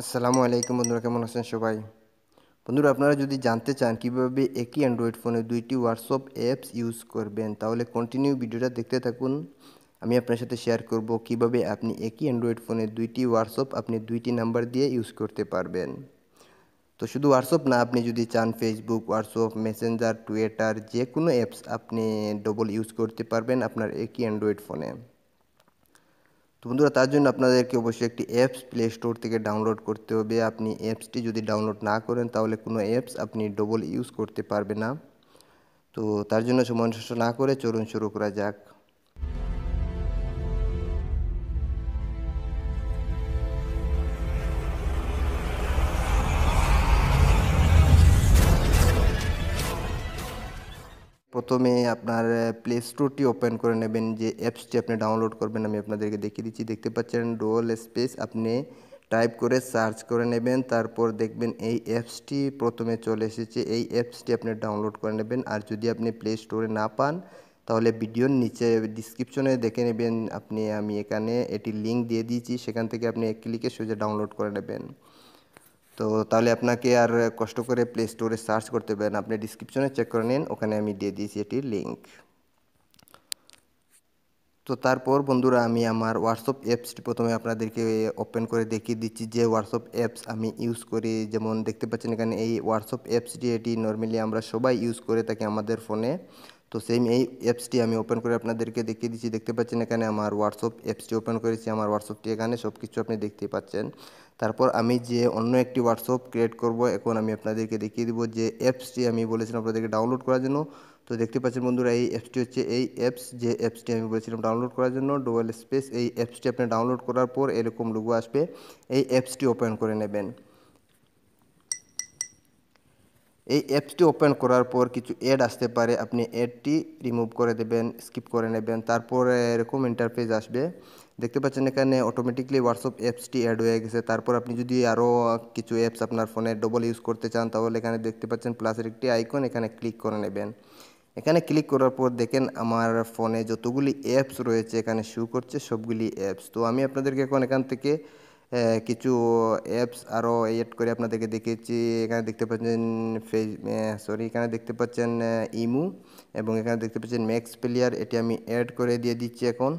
আসসালামু আলাইকুম বন্ধুরা, কেমন আছেন সবাই? বন্ধুরা, আপনারা যদি জানতে চান কীভাবে একই অ্যান্ড্রয়েড ফোনে দুইটি হোয়াটসঅ্যাপ অ্যাপস ইউজ করবেন, তাহলে কন্টিনিউ ভিডিওটা দেখতে থাকুন। আমি আপনার সাথে শেয়ার করব কীভাবে আপনি একই অ্যান্ড্রয়েড ফোনে দুইটি হোয়াটসঅ্যাপ আপনি দুইটি নাম্বার দিয়ে ইউজ করতে পারবেন। তো শুধু হোয়াটসঅ্যাপ না, আপনি যদি চান ফেসবুক হোয়াটসঅ্যাপ মেসেঞ্জার টুইটার যে কোনো অ্যাপস আপনি ডবল ইউজ করতে পারবেন আপনার একই অ্যান্ড্রয়েড ফোনে তো বন্ধুরা, তার জন্য আপনাদেরকে অবশ্যই একটি অ্যাপস প্লে স্টোর থেকে ডাউনলোড করতে হবে। আপনি অ্যাপসটি যদি ডাউনলোড না করেন, তাহলে কোনো অ্যাপস আপনি ডবল ইউজ করতে পারবে না। তো তার জন্য সময় না করে চলুন শুরু করা যাক। প্রথমে আপনার প্লে স্টোরটি ওপেন করে নেবেন, যে অ্যাপসটি আপনি ডাউনলোড করবেন, আমি আপনাদেরকে দেখিয়ে দিচ্ছি। দেখতে পাচ্ছেন ডোল স্পেস আপনি টাইপ করে সার্চ করে নেবেন, তারপর দেখবেন এই অ্যাপসটি প্রথমে চলে এসেছে। এই অ্যাপসটি আপনি ডাউনলোড করে নেবেন, আর যদি আপনি প্লে স্টোরে না পান, তাহলে ভিডিওর নিচে ডিসক্রিপশনে দেখে নেবেন, আপনি, আমি এখানে এটি লিঙ্ক দিয়ে দিয়েছি, সেখান থেকে আপনি এক ক্লিকে সোজা ডাউনলোড করে নেবেন। তো তাহলে আপনাকে আর কষ্ট করে প্লে স্টোরে সার্চ করতে পারেন আপনি ডিসক্রিপশনে চেক করে নিন, ওখানে আমি দিয়ে দিয়েছি এটির লিঙ্ক তো তারপর বন্ধুরা, আমি আমার হোয়াটসঅ্যাপ অ্যাপসটি প্রথমে আপনাদেরকে ওপেন করে দেখিয়ে দিচ্ছি। যে হোয়াটসঅ্যাপ অ্যাপস আমি ইউজ করি, যেমন দেখতে পাচ্ছেন এখানে এই হোয়াটসঅ্যাপ অ্যাপসটি এটি নর্মালি আমরা সবাই ইউজ করে থাকি আমাদের ফোনে তো সেম এই অ্যাপসটি আমি ওপেন করে আপনাদেরকে দেখিয়ে দিচ্ছি। দেখতে পাচ্ছেন এখানে আমার হোয়াটসঅ্যাপ অ্যাপসটি ওপেন করেছি, আমার হোয়াটসঅ্যাপটি এখানে সব কিছু আপনি দেখতে পাচ্ছেন। তারপর আমি যে অন্য একটি হোয়াটসঅ্যাপ ক্রিয়েট করব, এখন আমি আপনাদেরকে দেখিয়ে দিব যে অ্যাপসটি আমি বলেছিলাম আপনাদেরকে ডাউনলোড করার জন্য। তো দেখতে পাচ্ছেন বন্ধুরা, এই অ্যাপসটি হচ্ছে এই অ্যাপস যে অ্যাপসটি আমি বলেছিলাম ডাউনলোড করার জন্য ডোয়েল স্পেস এই অ্যাপসটি আপনি ডাউনলোড করার পর এরকম লুগো আসবে। এই অ্যাপসটি ওপেন করে নেবেন। এই অ্যাপসটি ওপেন করার পর কিছু অ্যাড আসতে পারে। আপনি অ্যাডটি রিমুভ করে দেবেন, স্কিপ করে নেবেন, তারপরে এরকম ইন্টারফেস আসবে। দেখতে পাচ্ছেন এখানে অটোমেটিকলি হোয়াটসঅ্যাপ অ্যাপসটি অ্যাড হয়ে গেছে। তারপর আপনি যদি আরও কিছু অ্যাপস আপনার ফোনে ডবল ইউজ করতে চান, তাহলে এখানে দেখতে পাচ্ছেন প্লাসের একটি আইকন এখানে ক্লিক করে নেবেন। এখানে ক্লিক করার পর দেখেন আমার ফোনে যতগুলি অ্যাপস রয়েছে এখানে শু করছে সবগুলি অ্যাপস তো আমি আপনাদেরকে এখন এখান থেকে কিছু অ্যাপস আরও এড করে আপনাদেরকে দেখিয়েছি। এখানে দেখতে পাচ্ছেন ফেস সরি এখানে দেখতে পাচ্ছেন ইমু এবং এখানে দেখতে পাচ্ছেন ম্যাক্স প্লেয়ার এটি আমি অ্যাড করে দিয়ে দিচ্ছি এখন।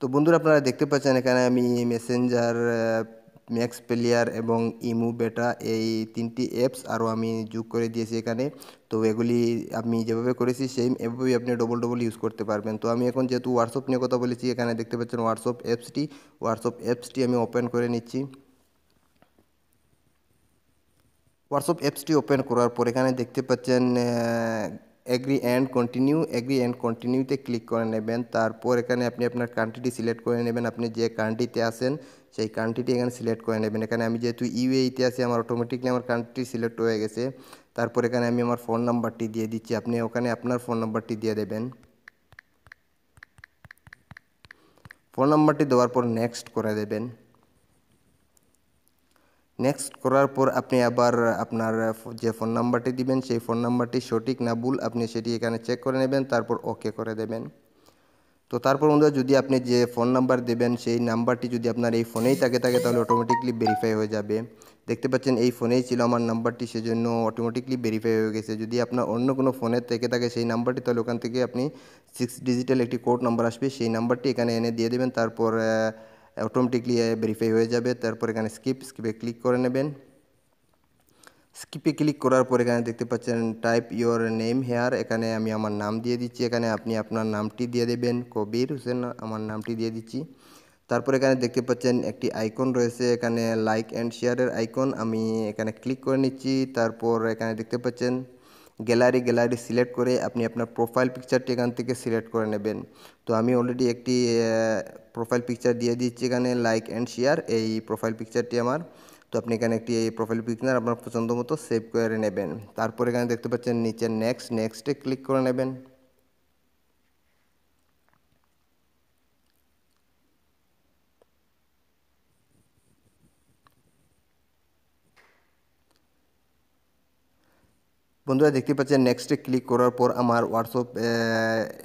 তো বন্ধুরা, আপনারা দেখতে পাচ্ছেন এখানে আমি মেসেঞ্জার ম্যাক্স প্লেয়ার এবং ইমু বেটা এই তিনটি অ্যাপস আরও আমি যোগ করে দিয়েছি এখানে। তো এগুলি আমি যেভাবে করেছি সেই এভাবেই আপনি ডবল ডবল ইউজ করতে পারবেন। তো আমি এখন যেহেতু হোয়াটসঅ্যাপ নিয়ে কথা বলেছি, এখানে দেখতে পাচ্ছেন হোয়াটসঅ্যাপ অ্যাপসটি হোয়াটসঅ্যাপ অ্যাপসটি আমি ওপেন করে নিচ্ছি। হোয়াটসঅ্যাপ অ্যাপসটি ওপেন করার পর এখানে দেখতে পাচ্ছেন agree and continue agree and কন্টিনিউতে ক্লিক করে নেবেন। তারপর এখানে আপনি আপনার কান্ট্রিটি সিলেক্ট করে নেবেন। আপনি যে কান্ট্রিতে আছেন সেই কান্ট্রিটি এখানে সিলেক্ট করে নেবেন। এখানে আমি যেহেতু ইউএইতে আছি, আমার অটোমেটিকলি আমার কান্ট্রি সিলেক্ট হয়ে গেছে। তারপর এখানে আমি আমার ফোন নাম্বারটি দিয়ে দিচ্ছি। আপনি ওখানে আপনার ফোন নাম্বারটি দিয়ে দেবেন। ফোন নাম্বারটি দেওয়ার পর নেক্সট করে দেবেন। নেক্সট করার পর আপনি আবার আপনার যে ফোন নাম্বারটি দিবেন, সেই ফোন নাম্বারটি সঠিক না ভুল, আপনি সেটি এখানে চেক করে নেবেন। তারপর ওকে করে দেবেন। তো তারপর বন্ধুরা, যদি আপনি যে ফোন নাম্বার দেবেন, সেই নাম্বারটি যদি আপনার এই ফোনেই থাকে থাকে, তাহলে অটোমেটিকলি ভেরিফাই হয়ে যাবে। দেখতে পাচ্ছেন, এই ফোনেই ছিল আমার নাম্বারটি সেজন্য অটোমেটিকলি ভেরিফাই হয়ে গেছে। যদি আপনার অন্য কোনো ফোনে থেকে থাকে, সেই নাম্বারটি তাহলে ওখান থেকে আপনি সিক্স ডিজিটাল একটি কোড নাম্বার আসবে। সেই নাম্বারটি এখানে এনে দিয়ে দেবেন, তারপর অটোমেটিকলি ভেরিফাই হয়ে যাবে। তারপর এখানে স্কিপ স্কিপে ক্লিক করে নেবেন। স্কিপে ক্লিক করার পর এখানে দেখতে পাচ্ছেন টাইপ ইউর নেম হেয়ার এখানে আমি আমার নাম দিয়ে দিচ্ছি, এখানে আপনি আপনার নামটি দিয়ে দেবেন, কবির হোসেন, আমার নামটি দিয়ে দিচ্ছি। তারপর এখানে দেখতে পাচ্ছেন, একটি আইকন রয়েছে, এখানে লাইক অ্যান্ড শেয়ারের আইকন আমি এখানে ক্লিক করে নিচ্ছি, তারপর এখানে দেখতে পাচ্ছেন গ্যালারি গ্যালারি সিলেক্ট করে আপনি আপনার প্রোফাইল পিকচারটি এখান থেকে সিলেক্ট করে নেবেন। তো আমি অলরেডি একটি প্রোফাইল পিকচার দিয়ে দিচ্ছি এখানে লাইক অ্যান্ড শেয়ার এই প্রোফাইল পিকচারটি আমার। তো আপনি এখানে একটি এই প্রোফাইল পিকচার আপনার পছন্দ মতো সেভ করে নেবেন। তারপর এখানে দেখতে পাচ্ছেন নিচে নেক্সট নেক্সটে ক্লিক করে নেবেন। বন্ধুরা দেখতে পাচ্ছেন নেক্সটে ক্লিক করার পর আমার হোয়াটসঅ্যাপ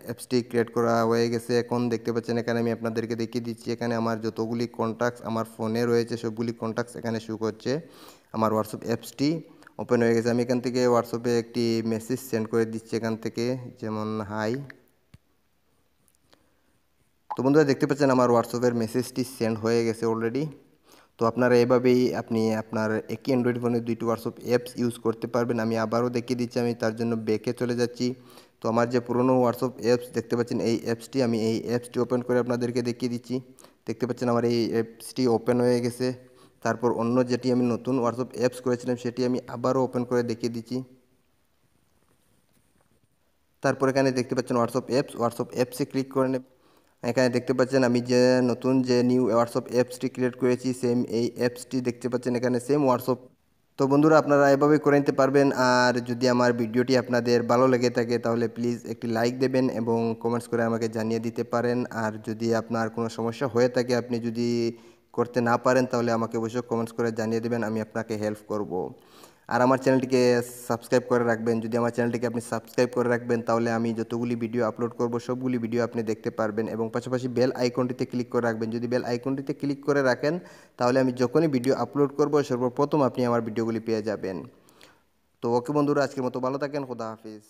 অ্যাপসটি ক্রিয়েট করা হয়ে গেছে। এখন দেখতে পাচ্ছেন, এখানে আমি আপনাদেরকে দেখিয়ে দিচ্ছি, এখানে আমার যতগুলি কন্ট্যাক্টস আমার ফোনে রয়েছে, সবগুলি কন্ট্যাক্টস এখানে শু করছে। আমার হোয়াটসঅ্যাপ অ্যাপসটি ওপেন হয়ে গেছে। আমি এখান থেকে হোয়াটসঅ্যাপে একটি মেসেজ সেন্ড করে দিচ্ছি এখান থেকে, যেমন হাই তো বন্ধুরা দেখতে পাচ্ছেন, আমার হোয়াটসঅ্যাপের মেসেজটি সেন্ড হয়ে গেছে অলরেডি তো আপনারা এভাবেই আপনি আপনার একই অ্যান্ড্রয়েড ফোনে দুইটি হোয়াটসঅ্যাপ অ্যাপস ইউজ করতে পারবেন। আমি আবারও দেখিয়ে দিচ্ছি, আমি তার জন্য ব্যাকে চলে যাচ্ছি। তো আমার যে পুরনো হোয়াটসঅ্যাপ অ্যাপস দেখতে পাচ্ছেন, এই অ্যাপসটি আমি এই অ্যাপসটি ওপেন করে আপনাদেরকে দেখিয়ে দিচ্ছি। দেখতে পাচ্ছেন আমার এই অ্যাপসটি ওপেন হয়ে গেছে। তারপর অন্য যেটি আমি নতুন হোয়াটসঅ্যাপ অ্যাপস করেছিলাম, সেটি আমি আবারও ওপেন করে দেখিয়ে দিচ্ছি। তারপর এখানে দেখতে পাচ্ছেন হোয়াটসঅ্যাপ অ্যাপস হোয়াটসঅ্যাপ অ্যাপসে ক্লিক করে নেব। এখানে দেখতে পাচ্ছেন আমি যে নতুন যে নিউ হোয়াটসঅ্যাপ অ্যাপসটি ক্রিয়েট করেছি সেম এই অ্যাপসটি দেখতে পাচ্ছেন এখানে সেম হোয়াটসঅ্যাপ তো বন্ধুরা, আপনারা এভাবে করে নিতে পারবেন। আর যদি আমার ভিডিওটি আপনাদের ভালো লেগে থাকে, তাহলে প্লিজ একটি লাইক দেবেন এবং কমেন্টস করে আমাকে জানিয়ে দিতে পারেন। আর যদি আপনার কোনো সমস্যা হয়ে থাকে, আপনি যদি করতে না পারেন, তাহলে আমাকে অবশ্যই কমেন্টস করে জানিয়ে দেবেন, আমি আপনাকে হেল্প করব। আর আমার চ্যানেলটিকে সাবস্ক্রাইব করে রাখবেন। যদি আমার চ্যানেলটিকে আপনি সাবস্ক্রাইব করে রাখবেন, তাহলে আমি যতগুলি ভিডিও আপলোড করব, সবগুলি ভিডিও আপনি দেখতে পারবেন এবং পাশাপাশি বেল আইকনটিতে ক্লিক করে রাখবেন। যদি বেল আইকনটিতে ক্লিক করে রাখেন, তাহলে আমি যখনই ভিডিও আপলোড করব, সর্বপ্রথম আপনি আমার ভিডিওগুলি পেয়ে যাবেন। তো ওকে বন্ধুরা, আজকের মতো ভালো থাকেন, খোদা হাফিজ।